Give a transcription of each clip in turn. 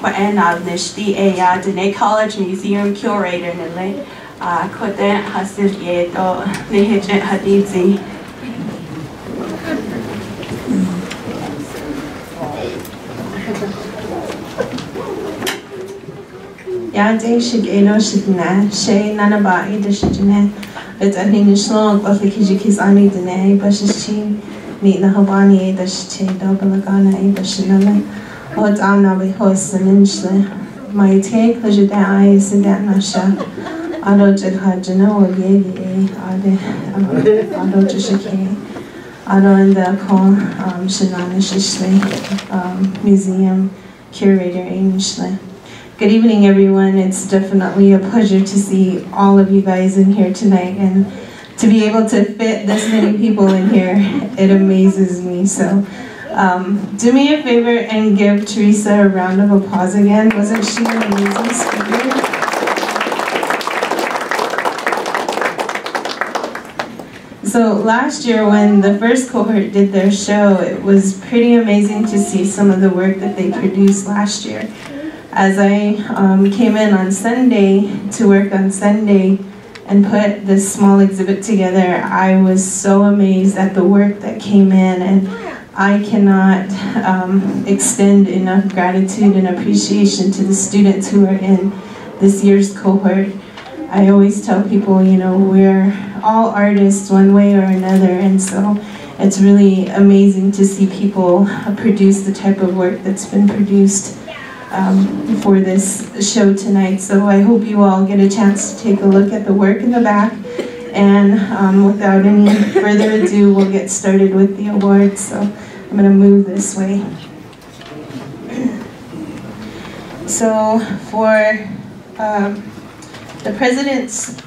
Kwaenab Nishti A. Diné College Museum Curator Nile Koden Hasil Yeto Nihijit Hadizi. Yade Shigeno Shigna, Shay Nanaba Ida Shigene, it's a thing slong, but the Kijikis Ani Dene, Bashishi, Meet the Habani, the Shichi, Dobalagana, Ida Shinale, What Amna be host and Linchle. My take, the Juda eyes, and that Nasha, Ado Jekajana, or Yegi, Ade, Ado Jishiki. Ado and the Kon um, Shanana Shishle um, Museum Curator Ainsley. Good evening, everyone. It's definitely a pleasure to see all of you guys in here tonight and to be able to fit this many people in here. It amazes me. So, um, do me a favor and give Teresa a round of applause again. Wasn't she an amazing speaker? So last year when the first cohort did their show, it was pretty amazing to see some of the work that they produced last year. As I um, came in on Sunday to work on Sunday and put this small exhibit together, I was so amazed at the work that came in and I cannot um, extend enough gratitude and appreciation to the students who are in this year's cohort. I always tell people, you know, we're all artists one way or another, and so it's really amazing to see people produce the type of work that's been produced um, for this show tonight. So I hope you all get a chance to take a look at the work in the back. And um, without any further ado, we'll get started with the awards. So I'm going to move this way. So for um, the President's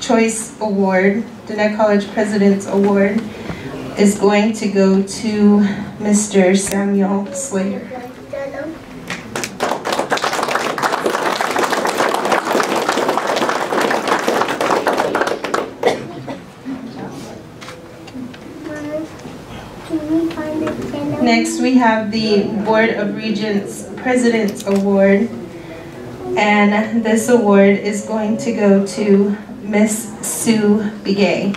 Choice Award, Diné College President's Award, is going to go to Mr. Samuel Slater. Next, we have the Board of Regents President's Award. And this award is going to go to Miss Sue Begay.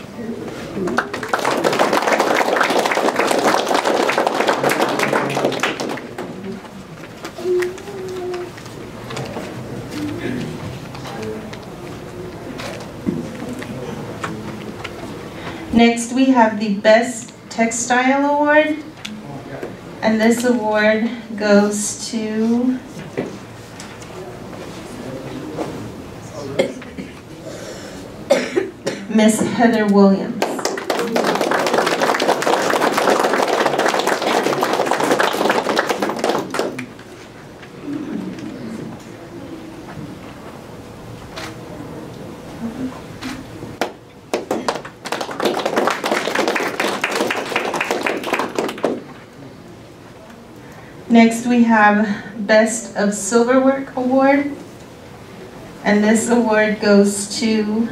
Next, we have the Best Textile Award. And this award goes to Miss Heather Williams. Next we have Best of Silverwork Award. And this award goes to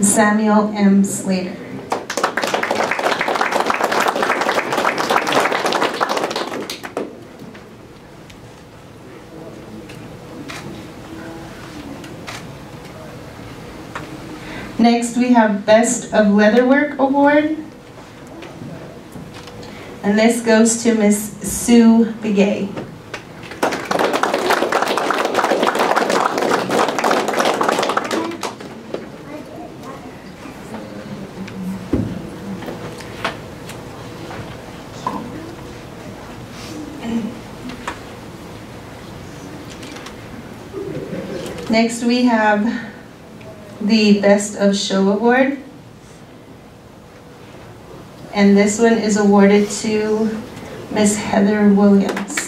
Samuel M. Slater. Next we have Best of Leatherwork Award. And this goes to Miss Sue Begay. Next we have the Best of Show Award. And this one is awarded to Miss Heather Williams.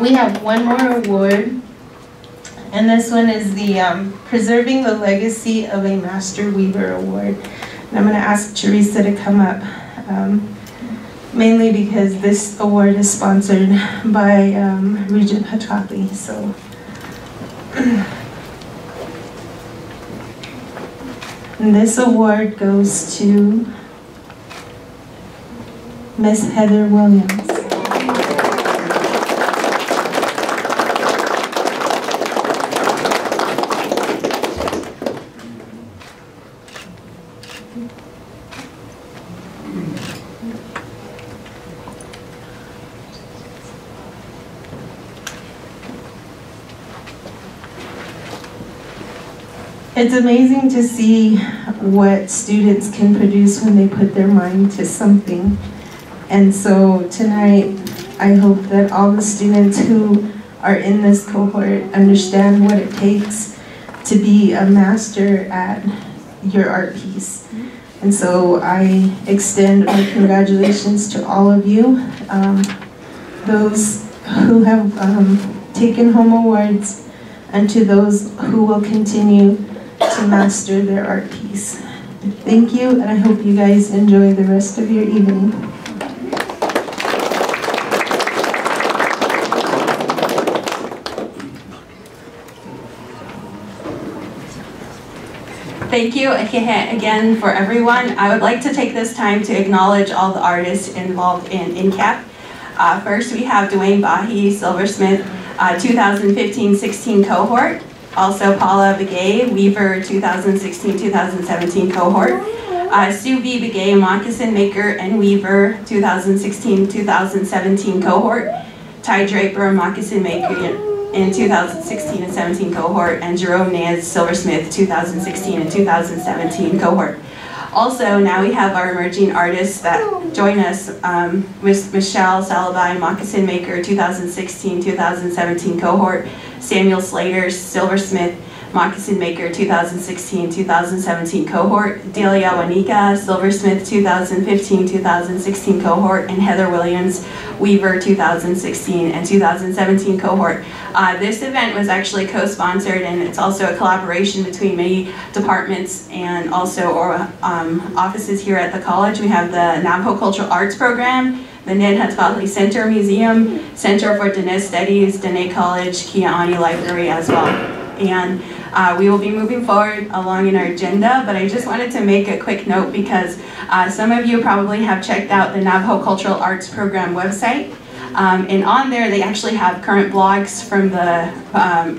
We have one more award, and this one is the um, Preserving the Legacy of a Master Weaver Award. And I'm going to ask Teresa to come up, um, mainly because this award is sponsored by um, Regent Hataki. So. And this award goes to Miss Heather Williams. It's amazing to see what students can produce when they put their mind to something. And so tonight, I hope that all the students who are in this cohort understand what it takes to be a master at your art piece. And so I extend my congratulations to all of you, um, those who have um, taken home awards, and to those who will continue to master their art piece. Thank you, and I hope you guys enjoy the rest of your evening. Thank you again for everyone. I would like to take this time to acknowledge all the artists involved in NCAP. Uh, first, we have Dwayne Bahi, Silversmith, 2015-16 uh, cohort. Also Paula Begay, Weaver 2016-2017 cohort. Uh, Sue V. Begay, Moccasin Maker and Weaver 2016-2017 cohort. Ty Draper, Moccasin Maker in 2016 and 17 cohort. And Jerome Nance, Silversmith 2016 and 2017 cohort. Also, now we have our emerging artists that join us. Um, Michelle Salabai, Moccasin Maker 2016-2017 cohort. Samuel Slater, Silversmith, Moccasin Maker 2016-2017 cohort, Delia Wanika, Silversmith 2015-2016 cohort, and Heather Williams, Weaver 2016 and 2017 cohort. Uh, this event was actually co-sponsored and it's also a collaboration between many departments and also or, um, offices here at the college. We have the Navajo Cultural Arts Program, the Ned Hatathli Center Museum, Center for Diné Studies, Diné College, Kia'ani Library as well. And uh, we will be moving forward along in our agenda, but I just wanted to make a quick note because uh, some of you probably have checked out the Navajo Cultural Arts Program website. Um, and on there, they actually have current blogs from the um,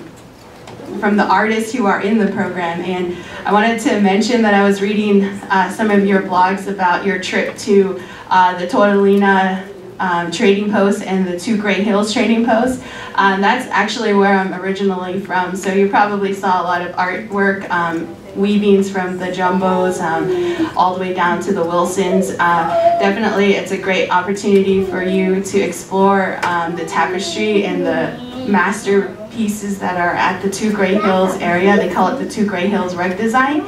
from the artists who are in the program. And I wanted to mention that I was reading uh, some of your blogs about your trip to uh, the Toadlena um, trading post and the two Grey Hills trading post. Um, that's actually where I'm originally from, so you probably saw a lot of artwork, um, weavings from the Jumbos um, all the way down to the Wilsons. Uh, definitely it's a great opportunity for you to explore um, the tapestry and the masterpieces that are at the Two Grey Hills area. They call it the Two Grey Hills Rug Design.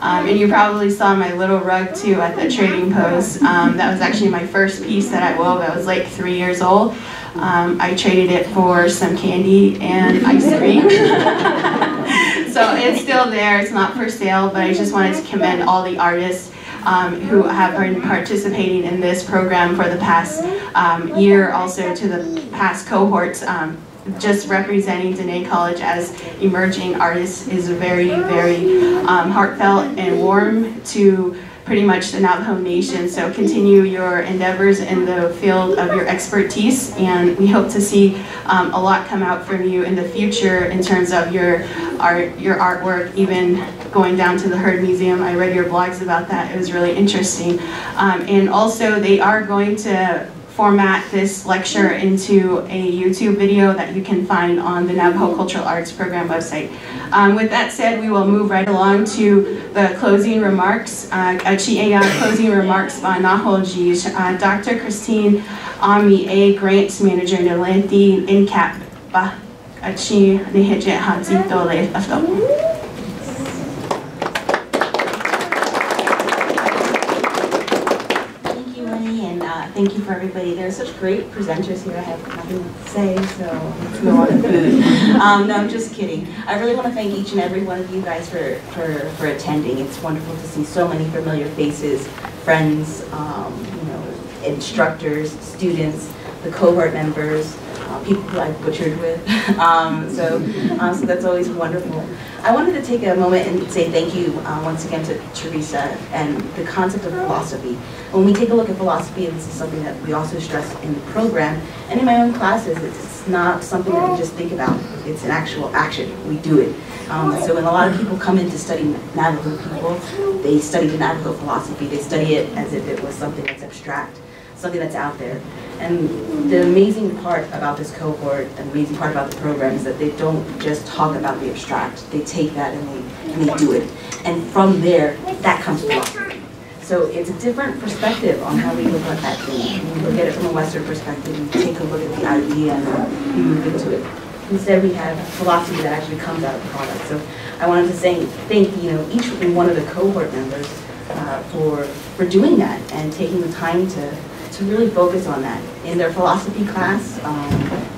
Um, and you probably saw my little rug too at the trading post. Um, that was actually my first piece that I wove. I was like three years old. Um, I traded it for some candy and ice cream. so it's still there. It's not for sale, but I just wanted to commend all the artists um, who have been participating in this program for the past um, year, also to the past cohorts. Just representing Diné College as emerging artists is very, very um, heartfelt and warm to pretty much the Navajo Nation. So continue your endeavors in the field of your expertise and we hope to see um, a lot come out from you in the future in terms of your art, your artwork, even going down to the Heard Museum. I read your blogs about that. It was really interesting. Um, and also they are going to format this lecture into a YouTube video that you can find on the Navajo Cultural Arts Program website. Um, with that said, we will move right along to the closing remarks, uh, closing remarks by Nahojish. Uh, Dr. Christine Ami A. Grants Manager Nalenti NCAP Ba Achi Nihijet Hazito Le thank you for everybody. There are such great presenters here. I have nothing to say, so let's go on. Um, no, I'm just kidding. I really want to thank each and every one of you guys for, for, for attending. It's wonderful to see so many familiar faces, friends, um, you know, instructors, students, the cohort members, people who I've butchered with. um, so, um, so that's always wonderful. I wanted to take a moment and say thank you uh, once again to Teresa and the concept of philosophy. When we take a look at philosophy, and this is something that we also stress in the program, and in my own classes, it's not something that we just think about. It's an actual action. We do it. Um, so when a lot of people come in to study Navajo people, they study the Navajo philosophy. They study it as if it was something that's abstract, something that's out there. And the amazing part about this cohort, the amazing part about the program is that they don't just talk about the abstract. They take that and they, and they do it. And from there, that comes philosophy. So it's a different perspective on how we look at that thing. We look at it from a Western perspective, we take a look at the idea and we move into it. Instead, we have philosophy that actually comes out of the product. So I wanted to say thank you know each one of the cohort members uh, for for doing that and taking the time to to really focus on that. In their philosophy class, um,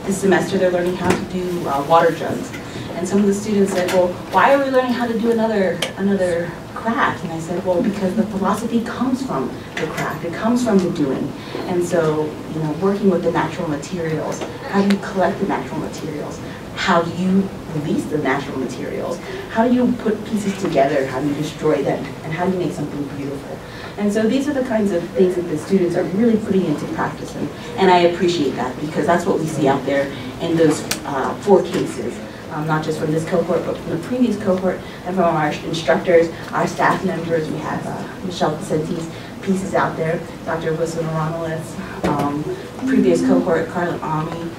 this semester they're learning how to do uh, water jugs. And some of the students said, well, why are we learning how to do another, another craft? And I said, well, because the philosophy comes from the craft. It comes from the doing. And so, you know, working with the natural materials, how do you collect the natural materials? How do you release the natural materials? How do you put pieces together? How do you destroy them? And how do you make something beautiful? And so these are the kinds of things that the students are really putting into practice. And, and I appreciate that because that's what we see out there in those uh, four cases. Um, not just from this cohort, but from the previous cohort and from our instructors, our staff members. We have uh, Michelle Vicenti's pieces out there, Dr. Wilson Aronilth, um, previous cohort, Carla Ami,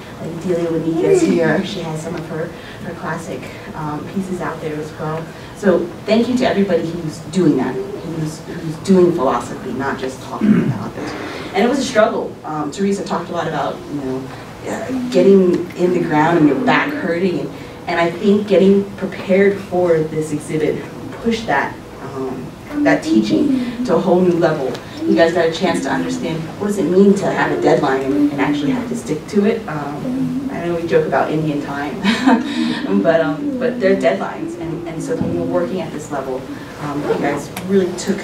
Delia Winika is here. She has some of her, her classic um, pieces out there as well. So thank you to everybody who's doing that, who's, who's doing philosophy, not just talking about it. And it was a struggle. Um, Teresa talked a lot about, you know, uh, getting in the ground and your back hurting. And, and I think getting prepared for this exhibit pushed that, um, that teaching to a whole new level. You guys got a chance to understand what does it mean to have a deadline and, and actually have to stick to it. Um, I know we joke about Indian time, but um, but they're deadlines, and, and so when we're working at this level, um, you guys really took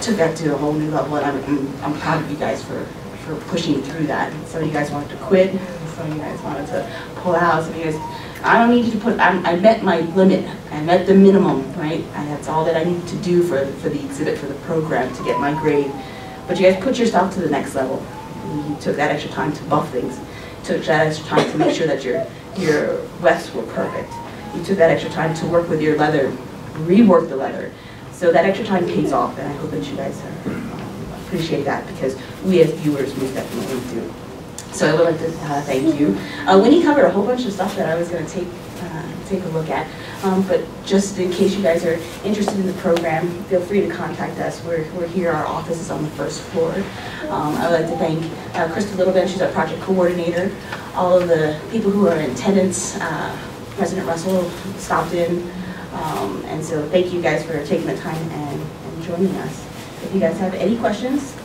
took that to a whole new level, and I'm, I'm proud of you guys for, for pushing through that. Some of you guys wanted to quit, some of you guys wanted to pull out, some of you guys, I don't need you to put, I, I met my limit, I met the minimum, right? That's all that I need to do for, for the exhibit, for the program, to get my grade. But you guys put yourself to the next level. You took that extra time to buff things You took that extra time to make sure that your, your wefts were perfect. You took that extra time to work with your leather, rework the leather. So that extra time pays off, and I hope that you guys appreciate that because we as viewers most definitely do. So I would like to uh, thank you. Uh, Winnie covered a whole bunch of stuff that I was going to take uh, take a look at. Um, but just in case you guys are interested in the program, feel free to contact us. We're, we're here, our office is on the first floor. Um, I would like to thank uh, Krista Littleben, she's our project coordinator, all of the people who are in attendance. Uh, President Russell stopped in, um, and so thank you guys for taking the time and, and joining us. If you guys have any questions,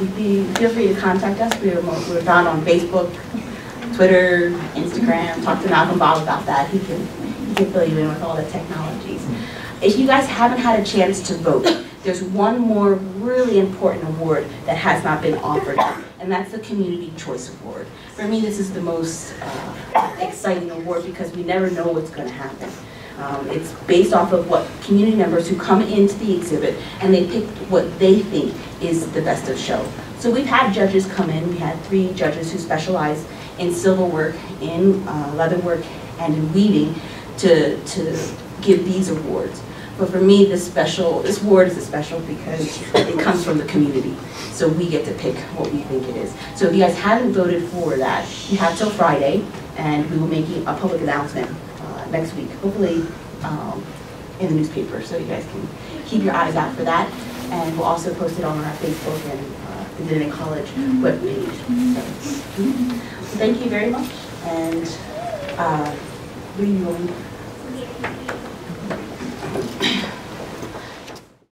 um, feel free to contact us. We're, we're found on Facebook, Twitter, Instagram. Talk to Malcolm Bob about that. He can he can fill you in with all the technologies. If you guys haven't had a chance to vote, there's one more really important award that has not been offered, and that's the Community Choice Award. For me, this is the most uh, exciting award because we never know what's going to happen. Um, it's based off of what community members who come into the exhibit and they pick what they think is the best of show. So we've had judges come in, we had three judges who specialize in silver work, in uh, leather work, and in weaving to, to give these awards. But for me, this special, this award is special because it comes from the community. So we get to pick what we think it is. So if you guys haven't voted for that, you have till Friday, and we will make a public announcement next week, hopefully um, in the newspaper, so you guys can keep your eyes out for that. And we'll also post it on our Facebook and uh, the College webpage. So, mhm. Thank you very much, and uh, you going?